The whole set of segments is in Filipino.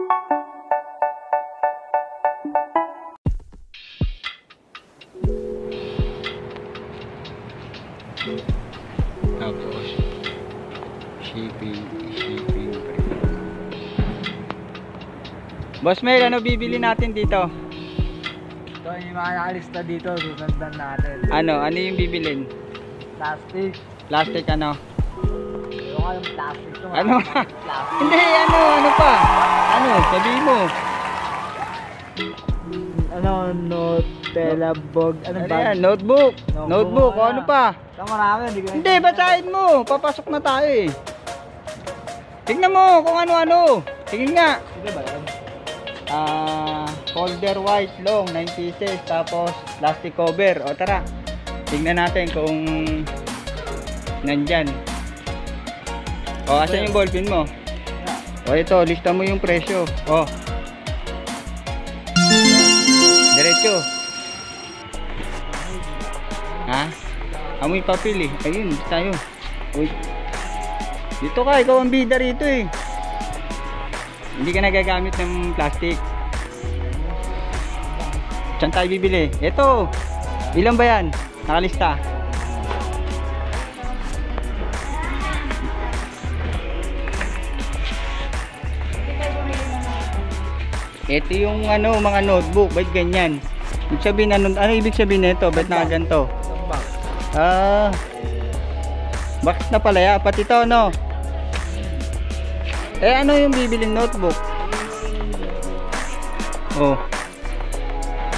Tapos, shipping, shipping. Boss Mel, ano bibili natin dito? Ito yung mga nakalista dito, susundan natin. Ano? Ano yung bibilin? Plastic. Plastic ano? Plastic to. Ano? Hindi, ano? Ano pa? Ano? Sabihin mo. Ano, Nutella Bog. Ano Ano ba? yan? Notebook. Notebook, Notebook. O ano pa? Ito marami, hindi ko na- Hindi, basahin mo. Papasok na tayo eh. Tingnan mo kung ano-ano. Tingin nga. Sige ba yan? Ah, folder white long, 9 pieces. Tapos plastic cover. O tara. Tingnan natin kung nandyan. O, asan yung ballpen mo? O, ito. Lista mo yung presyo. O. Diretso. Ha? Amoy papel eh. Ayun, tayo. Uy. Dito ka, ikaw ang bida rito eh. Hindi ka nagagamit ng plastic. Saan tayo bibili? Ito. Ilan ba yan? Nakalista. Ito yung ano, mga notebook. Ba't ganyan? Ibig sabihin, ano, ano ibig sabihin nito? Ba't nakaganto? Ah. Bakit na pala ya? Pati ito, no? Eh, ano yung bibiling notebook? Oh.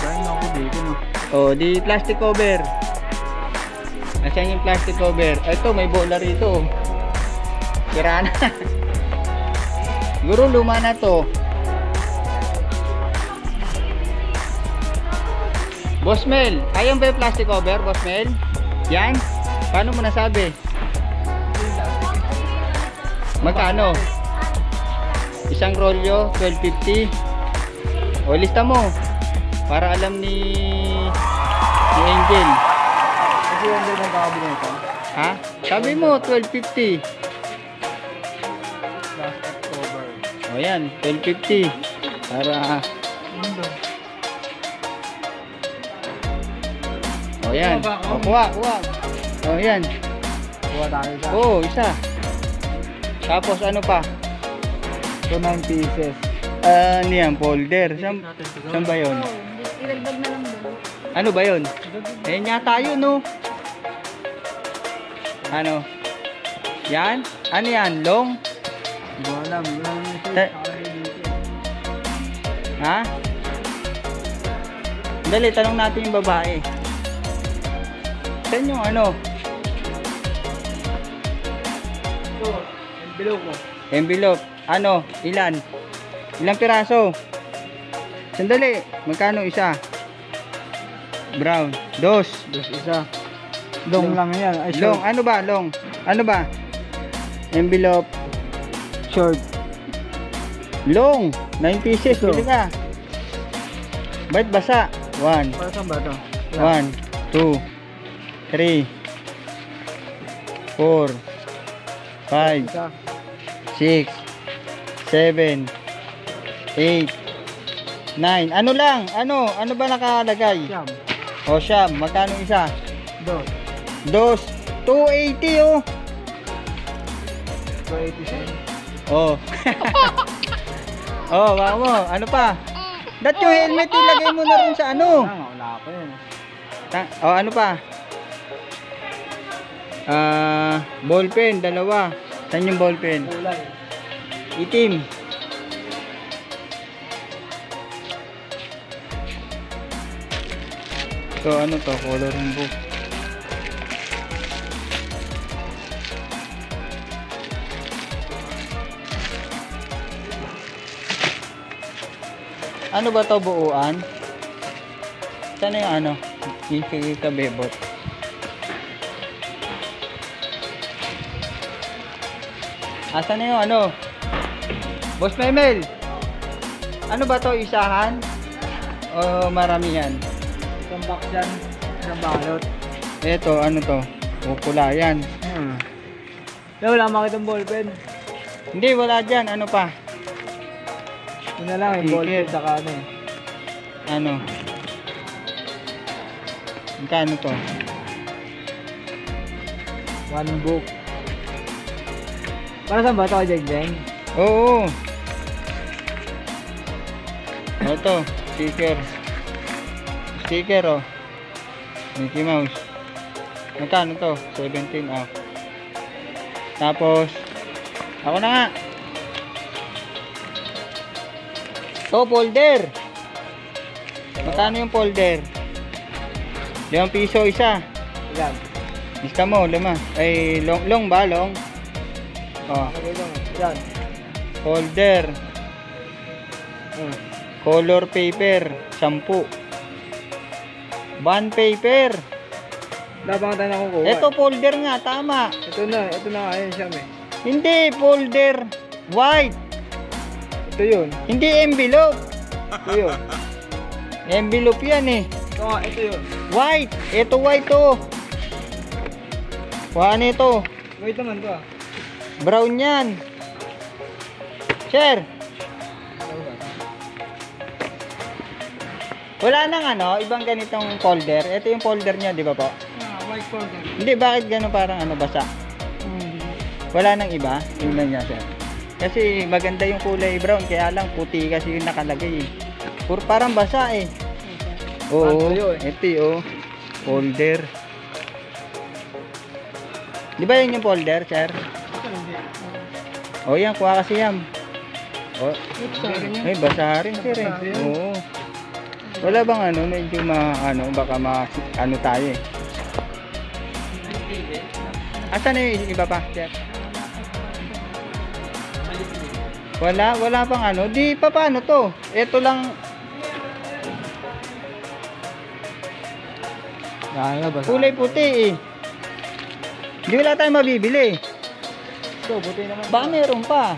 Dahil ako dito, no? Oh, di plastic cover. Nasaan yung plastic cover? Ito, may bola rito. Sira na. Siguro luma na to. Boss Mel, ayan ba yung plastic cover, Boss Mel? Yan? Paano mo nasabi? Magkano? Isang rolyo, 12.50. O, lista mo. Para alam ni ni Angel. Kasi yung doon nagkakabili nito. Ha? Sabi mo, 12.50. Plastic cover. O yan, 12.50. Para, o yan. Ba ako? O, kuha, kuha. O yan. Kuha tayo sa. O, isa. Tapos ano pa? So, 9 pieces. Ah, ano yan, folder. Saan, saan ba yun? Ilagdag na lang doon. Ano ba yun? Ayan yata yun, no? Ano? Yan? Ano yan? Long? Hindi ko alam. Ha? Dali, tanong natin yung babae. Saan yung ano? Ito, envelope ko. Envelope. Ano? Ilan? Ilang piraso? Sandali. Magkano isa? Brown. Dos. Dos isa. Long lang yan. Ay, Long. short. Ano ba? Long. Ano ba? Envelope. Short. Long. 9 pieces. Bili ka. Ba't basa? 1. Para saan ba ito? 1, 2, 3, 4, 5, Isa. 6, 7, 8, 9. Ano lang? Ano? Ano ba nakalagay? Siyam. O siyam. Magkano isa? Dos. Dos. 280 oh. 280 cents. Oh. oh, baka mo. Ano pa? Dat yung helmet ilagay mo na rin sa ano. Wala pa yun. Ta- oh, ano pa? Ah, ballpen, dalawa. Saan yung ballpen? Kulay. Itim. So, ano to? Coloring book. Ano ba to buuan? Saan yung ano? Yung Asan na yung ano? Boss Memel! Ano ba to? Isahan? O maramihan? Isang box yan. Isang balot. Ito, ano to? Pupula yan. Hmm. Wala makitang ballpen. Hindi, wala dyan. Ano pa? Ito na lang, yung ballpen saka ano eh. Ano? Magkano to? One book. Para saan ba ito, Jeng? Oo. Ito, sticker. Sticker oh. Mickey Mouse. Magkano to? 17 ah. Tapos, ako na nga. To, folder. Magkano yung folder? 5 piso isa. Ilan? Iska mo, lima. Ay, long, long ba? Long? Oh, lang. Ilan? folder. Hmm. Color paper, 10. Bond paper. Labang tayo nakukuha. Ito folder nga, tama. Ito na, ito na nga, ayun siya may. Hindi folder. White. Ito yun. Hindi envelope. Ito yun. Envelope yan eh. Ito nga, ito yun. White. Ito white oh. Kuha nito. Wait naman to ah. Brown yan. Sir, wala nang ano, ibang ganitong folder. Ito yung folder niya, di ba po? Ah, white folder. Hindi, bakit gano'n parang ano, basa? Wala nang iba? Tingnan niya, sir. Kasi maganda yung kulay brown, kaya lang puti kasi yung nakalagay eh. Pur parang basa eh. Oo, yun? ito yung folder. Di ba yun yung folder, sir? O yan, kuha kasi yan. O, ay, basa rin, sir eh. Oo. Wala bang ano, medyo ma, ano, baka ma, ano tayo eh. Asan na yung iba pa, sir? Wala, wala pang ano. Di pa paano to? Ito lang, kulay puti eh. Di wala tayong mabibili. Ito, buti naman. Baka meron pa.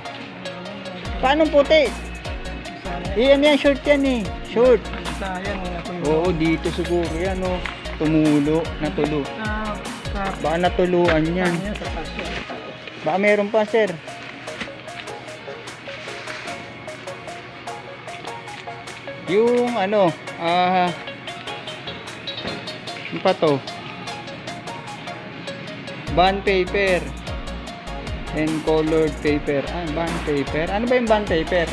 Paano puti? Ano yan, short yan eh. Short. Ko yung... Oo, dito siguro yan oh. Tumulo, natulo. Baka natuluan yan. Yan, pasyo. Baka meron pa, sir. Yung ano, ah, ano pa to? Bond paper and colored paper. Ah, bond paper. Ano ba yung bond paper?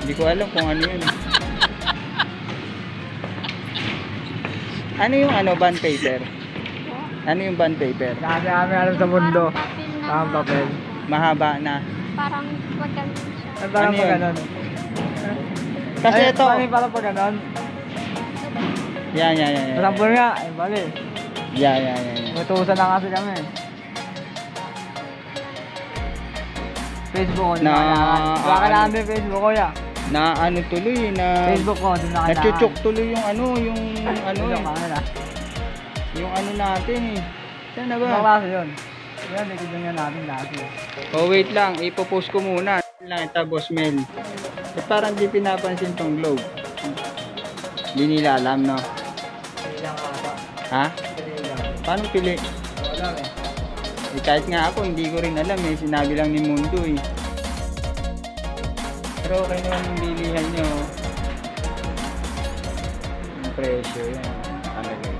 Hindi ko alam kung ano yun. Ano yung ano bond paper? Ano yung bond paper? Kasi kami alam sa mundo. Papel na. Parang papel. Mahaba na. Parang pag ganun siya. Ay, parang Ano pag. Kasi Ay, ito. Bali, parang pag. Yan, yan, yan. yan. Sampol nga. Ay, bali. Yan, yan, yan. yan. Mutusan na kasi kami. Facebook ko, di Na- kailangan. Di ba ah, kailangan ano? din Facebook ko ya? Na ano tuloy, na... Facebook ko, di na kailangan. Nachuchok tuloy yung ano, yung ano, Ano eh, na? yung ano natin eh. Saan na Ibang ba? klase yun. Yan, likod nga natin klase. Oh, wait lang. Ipopost ko muna. lang ito, boss Mel. Ba't parang di pinapansin tong globe? Hindi nila alam, no? Ha? Paano pili? Wala eh. Eh, kahit nga ako, hindi ko rin alam eh. Sinabi lang ni Mundo eh. Pero okay naman yung bilihan nyo. Yung presyo yan. Yun?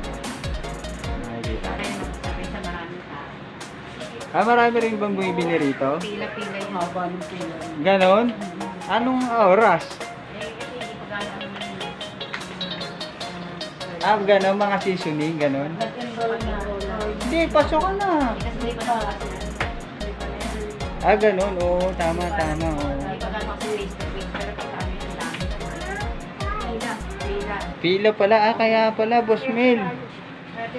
Nakikita. Ah, marami rin bang bumibili rito? Pila-pila yung haba ng pila. Ganon? Anong oras? Ah, ganon mga seasoning, ganon? Hindi, pasok ka na. Ah, ganon, oo, tama, tama, oo. Pila pala, ah, kaya pala, boss Mel.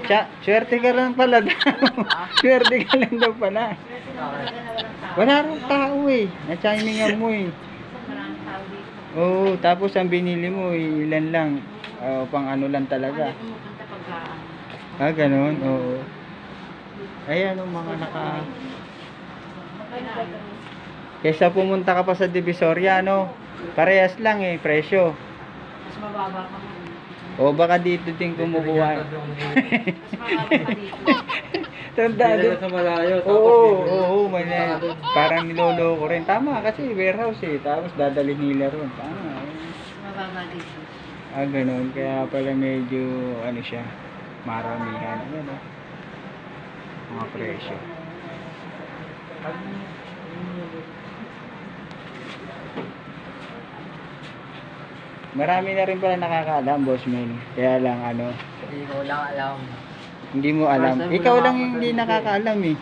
Tsa, swerte ka lang pala daw. swerte ka lang daw pala. Wala rin tao eh. Na-chimingan mo eh. Oo, tapos ang binili mo eh, ilan lang. Ah, pang ano lang talaga. Ah, ganun, oo. Ayan ang mga naka... Kesa pumunta ka pa sa Divisoria, no? Parehas lang eh, presyo. Mas mababa pa. O baka dito din kumukuha. Mas mababa pa dito. Tanda Dito din. sa malayo. Oo, oo, oo, na, parang niloloko rin. Tama kasi warehouse eh. Tapos dadalhin nila ron. Tama. eh. Mababa dito. Ah, ganun. Kaya pala medyo, ano siya, maramihan. Ano, mga presyo. Marami na rin pala nakakaalam, boss Mel. Kaya lang, ano, Hindi ko lang alam. hindi mo alam. Ikaw lang hindi eh. nakakaalam eh.